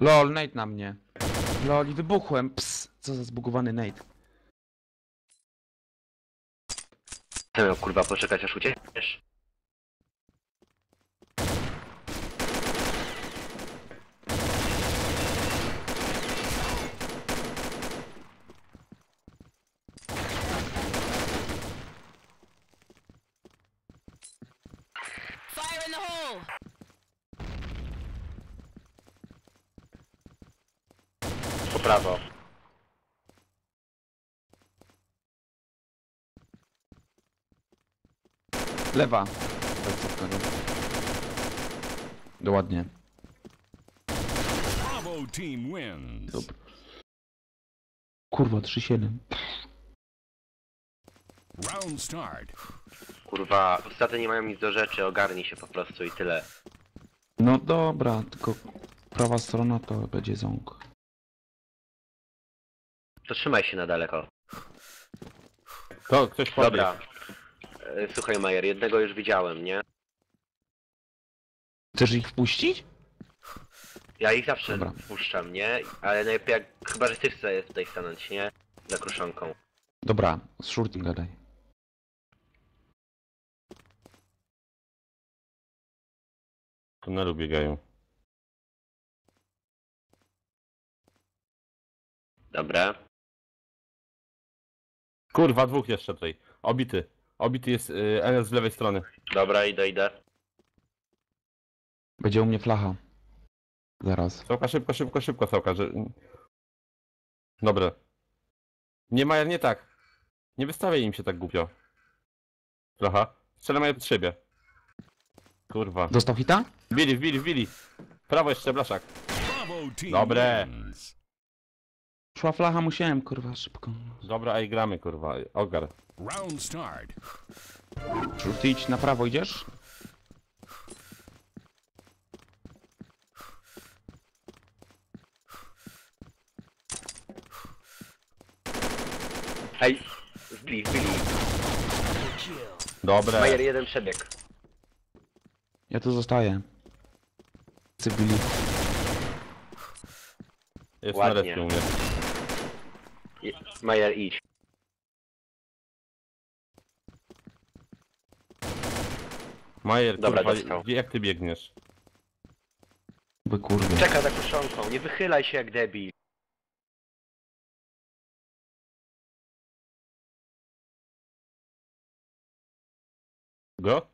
Lol, Nate na mnie. Lol, i wybuchłem. Ps, co za zbugowany Nate. Miał kurwa poczekać aż uciekniesz. Fire in the hole! Prawo. Lewa. No. Ładnie. Bravo team wins. Dobra. Kurwa, 3-7. Round start. Kurwa, ostatnie nie mają nic do rzeczy, ogarnij się po prostu i tyle. No dobra, tylko prawa strona to będzie ząg. To trzymaj się na daleko. To ktoś powie. Dobra. E, Słuchaj Majer, jednego już widziałem, nie? Chcesz ich wpuścić? Ja ich zawsze Dobra. wpuszczam, nie? Ale najlepiej jak... Chyba, że ty chcesz tutaj stanąć, nie? Za kruszonką. Dobra, z shortem gadaj. W tunelu biegają. Dobra. Kurwa, dwóch jeszcze tutaj. Obity. Obity jest y, NS z lewej strony. Dobra, idę, idę. Będzie u mnie flacha. Zaraz. Sołka, szybko, szybko, szybko, Sołka, że... Dobra. Nie ma, nie tak. Nie wystawiaj im się tak głupio. Trochę. Strzelę mają pod siebie. Kurwa. Dostał hita? Wbili, wbili, wbili. Prawo jeszcze, blaszak. Bravo team Dobre. wins. Szła flacha, musiałem, kurwa, szybko. Dobra, ej, gramy, kurwa. Ogar. Round start. Ty idź na prawo, idziesz? Ej, wbili, wbili. Dobre. Majer, jeden przebieg. Ja tu zostaję. Cywili. Jest Ładnie. na respie u mnie. Je- Majer, idź. Majer, Dobra, kurwa, dostał. gdzie- jak ty biegniesz? By kurwy. Czeka za kruszonką, nie wychylaj się jak debil. Go?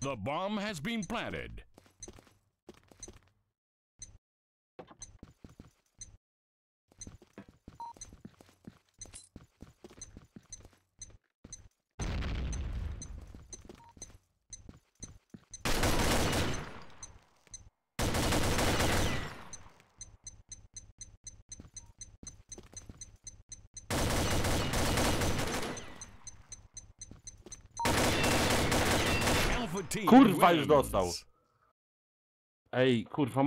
The bomb has been planted. Kurwa, już dostał. Ej, kurwa,